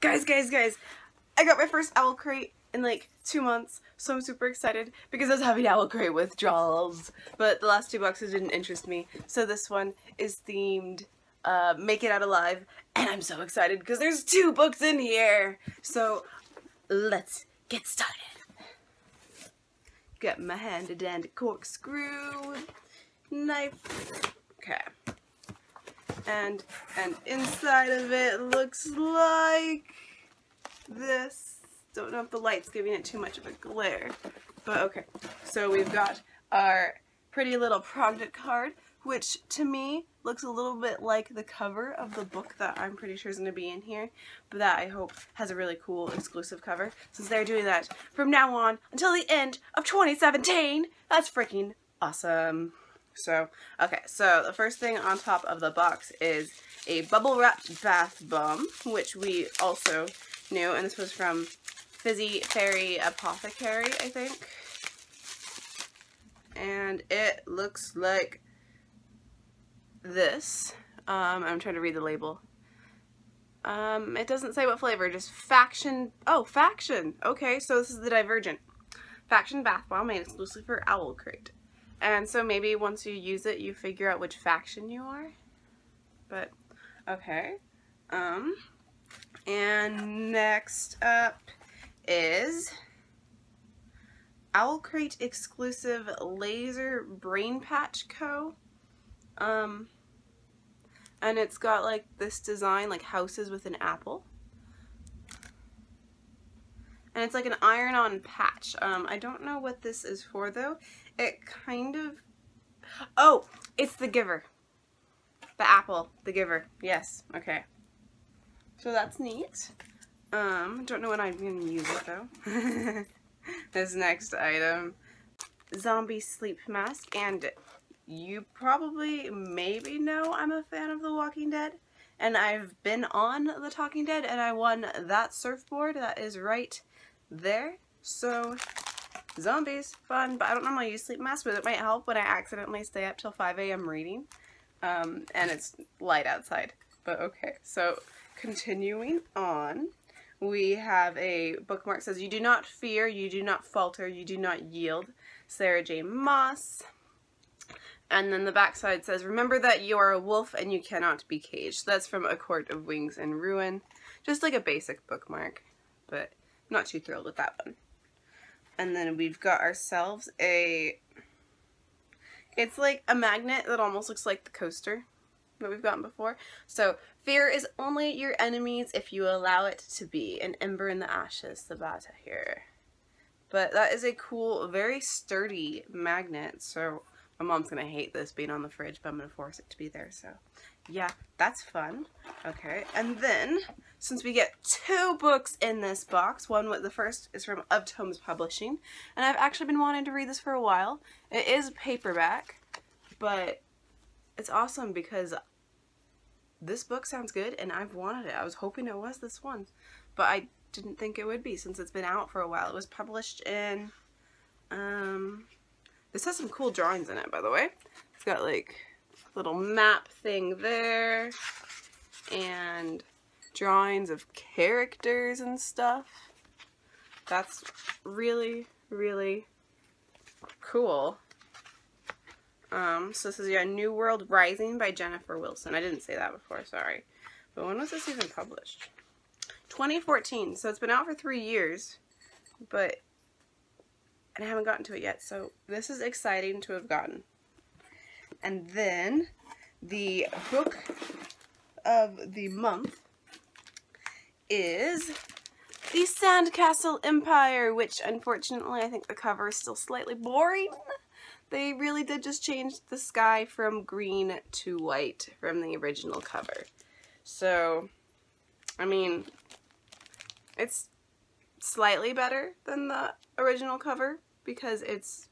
Guys, guys, guys, I got my first owl crate in like two months, so I'm super excited because I was having owl crate withdrawals, but the last two boxes didn't interest me. So this one is themed uh, Make It Out Alive, and I'm so excited because there's two books in here. So let's get started. Got my handy dandy corkscrew, knife, okay. And, and inside of it looks like this. Don't know if the light's giving it too much of a glare. But okay, so we've got our pretty little project card, which to me looks a little bit like the cover of the book that I'm pretty sure is going to be in here, but that I hope has a really cool exclusive cover, since they're doing that from now on until the end of 2017. That's freaking awesome. So, okay, so the first thing on top of the box is a bubble wrapped bath bomb, which we also knew, and this was from Fizzy Fairy Apothecary, I think. And it looks like this. Um, I'm trying to read the label. Um, it doesn't say what flavor, just Faction. Oh, Faction. Okay, so this is the Divergent. Faction Bath Bomb made exclusively for Owl Crate. And so maybe once you use it, you figure out which faction you are. But, okay. Um, and next up is Owl Crate exclusive Laser Brain Patch Co. Um, and it's got like this design, like houses with an apple. And it's like an iron-on patch. Um, I don't know what this is for though. It kind of... Oh, it's the giver. The apple, the giver. Yes, okay. So that's neat. Um, don't know when I'm going to use it though. this next item. Zombie sleep mask. And you probably maybe know I'm a fan of The Walking Dead. And I've been on The Talking Dead and I won that surfboard that is right there. So zombies, fun, but I don't normally use sleep masks, but it might help when I accidentally stay up till 5 a.m. reading. Um, and it's light outside. But okay, so continuing on, we have a bookmark says, You do not fear, you do not falter, you do not yield. Sarah J. Maas. And then the backside says, Remember that you are a wolf and you cannot be caged. That's from A Court of Wings and Ruin. Just like a basic bookmark, but not too thrilled with that one. And then we've got ourselves a, it's like a magnet that almost looks like the coaster that we've gotten before. So, fear is only your enemies if you allow it to be. An ember in the ashes, the bata here. But that is a cool, very sturdy magnet. So, my mom's going to hate this being on the fridge, but I'm going to force it to be there. So, yeah, that's fun. Okay, and then since we get two books in this box, one the first is from Of Tomes Publishing, and I've actually been wanting to read this for a while. It is paperback, but it's awesome because this book sounds good and I've wanted it. I was hoping it was this one, but I didn't think it would be since it's been out for a while. It was published in, um, this has some cool drawings in it, by the way. It's got like a little map thing there and drawings of characters and stuff. That's really, really cool. Um, so this is yeah, New World Rising by Jennifer Wilson. I didn't say that before, sorry. But when was this even published? 2014, so it's been out for three years, but and I haven't gotten to it yet, so this is exciting to have gotten. And then the book of the month is the Sandcastle Empire, which unfortunately I think the cover is still slightly boring. They really did just change the sky from green to white from the original cover. So, I mean, it's slightly better than the original cover because it's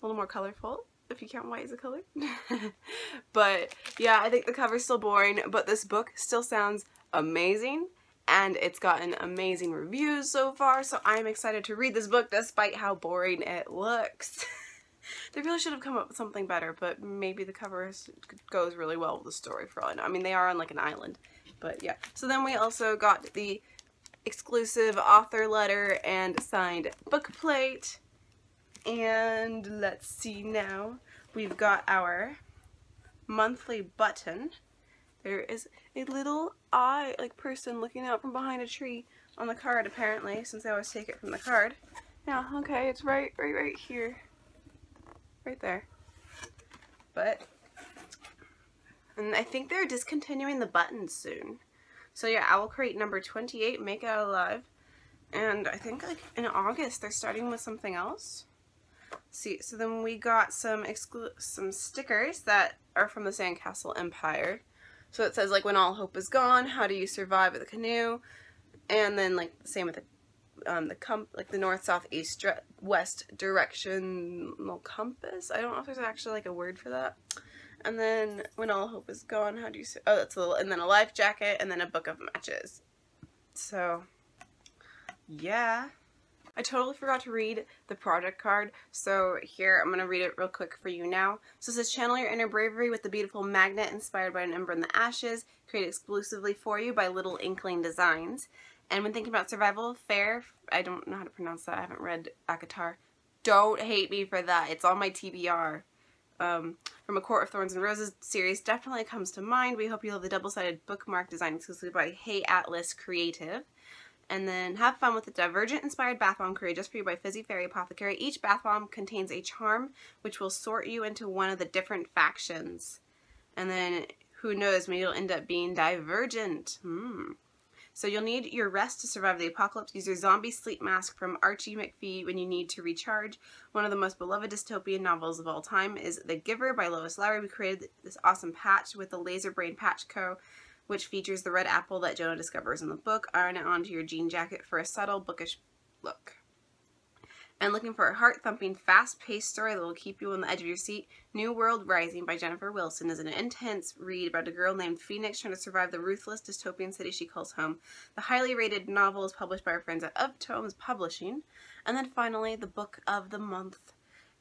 a little more colorful if you count white as a color. but yeah, I think the cover's still boring, but this book still sounds amazing and it's gotten amazing reviews so far, so I'm excited to read this book despite how boring it looks. they really should have come up with something better, but maybe the cover goes really well with the story for all I know. I mean, they are on like an island But yeah. So then we also got the exclusive author letter and signed book plate. And let's see now. We've got our monthly button. There is a little eye, like person looking out from behind a tree on the card apparently, since I always take it from the card. Yeah, okay, it's right, right, right here. Right there. But, and I think they're discontinuing the buttons soon. So yeah, Owl Crate number 28, Make Out Alive. And I think like in August they're starting with something else. See, so then we got some exclu some stickers that are from the Sandcastle Empire. So it says like when all hope is gone, how do you survive with a canoe? And then like same with the um, the comp like the north, south, east, west directional compass. I don't know if there's actually like a word for that. And then when all hope is gone, how do you? Oh, that's a little. And then a life jacket, and then a book of matches. So, yeah. I totally forgot to read the project card, so here I'm going to read it real quick for you now. So it says, channel your inner bravery with the beautiful magnet inspired by an ember in the ashes, created exclusively for you by Little Inkling Designs. And when thinking about survival Feyre, I don't know how to pronounce that, I haven't read ACOTAR. Don't hate me for that, it's on my TBR. Um, from A Court of Thorns and Roses series definitely comes to mind. We hope you love the double-sided bookmark design exclusively by Hey Atlas Creative. And then have fun with the Divergent inspired bath bomb created just for you by Fizzy Fairy Apothecary. Each bath bomb contains a charm which will sort you into one of the different factions. And then who knows, maybe you'll end up being Divergent. Hmm. So you'll need your rest to survive the apocalypse. Use your zombie sleep mask from Archie McPhee when you need to recharge. One of the most beloved dystopian novels of all time is The Giver by Lois Lowry. We created this awesome patch with the Laser Brain Patch Co which features the red apple that Jonas discovers in the book. Iron it onto your jean jacket for a subtle, bookish look. And looking for a heart-thumping, fast-paced story that will keep you on the edge of your seat, New World Rising by Jennifer Wilson is an intense read about a girl named Phoenix trying to survive the ruthless dystopian city she calls home. The highly rated novel is published by our friends at Of Tomes Publishing. And then finally, the book of the month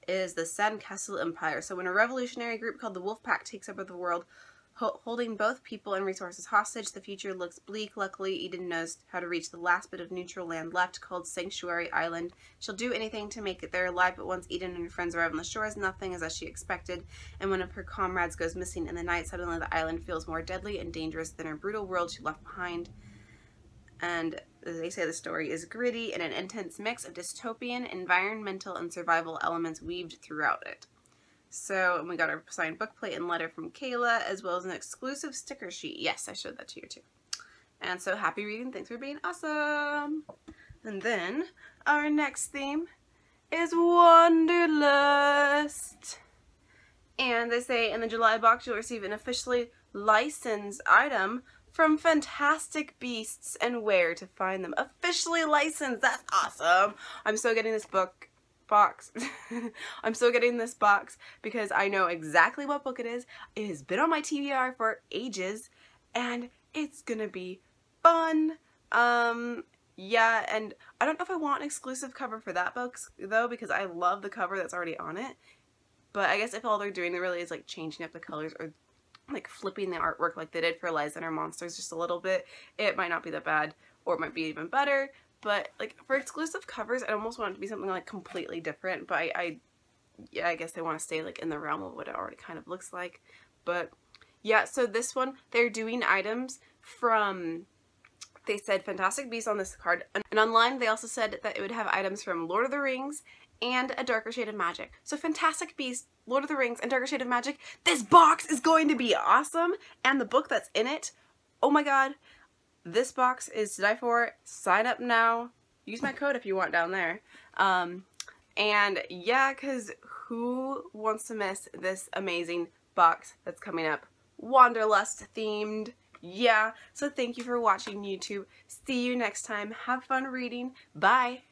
is The Sandcastle Empire. So when a revolutionary group called the Wolfpack takes over the world, holding both people and resources hostage. The future looks bleak. Luckily, Eden knows how to reach the last bit of neutral land left called Sanctuary Island. She'll do anything to make it there alive, but once Eden and her friends arrive on the shores, nothing is as she expected, and one of her comrades goes missing in the night, suddenly the island feels more deadly and dangerous than her brutal world she left behind. And they say the story is gritty and an intense mix of dystopian, environmental, and survival elements weaved throughout it. So, and we got our signed book plate and letter from Kayla, as well as an exclusive sticker sheet. Yes, I showed that to you too. And so, happy reading. Thanks for being awesome. And then, our next theme is Wanderlust. And they say in the July box, you'll receive an officially licensed item from Fantastic Beasts and where to find them. Officially licensed. That's awesome. I'm so getting this book box. I'm still getting this box because I know exactly what book it is. It has been on my TBR for ages and it's gonna be fun. Um, yeah, and I don't know if I want an exclusive cover for that book though because I love the cover that's already on it. But I guess if all they're doing really is like changing up the colors or like flipping the artwork like they did for Eliza and her monsters just a little bit, it might not be that bad or it might be even better. But like for exclusive covers, I almost want it to be something like completely different. But I, I yeah, I guess they want to stay like in the realm of what it already kind of looks like. But yeah, so this one, they're doing items from, they said Fantastic Beasts on this card. And online, they also said that it would have items from Lord of the Rings and A Darker Shade of Magic. So Fantastic Beasts, Lord of the Rings, and Darker Shade of Magic, this box is going to be awesome. And the book that's in it, oh my god, this box is to die for. Sign up now. Use my code if you want down there. Um, and yeah, because who wants to miss this amazing box that's coming up? Wanderlust themed. Yeah, so thank you for watching YouTube. See you next time. Have fun reading. Bye.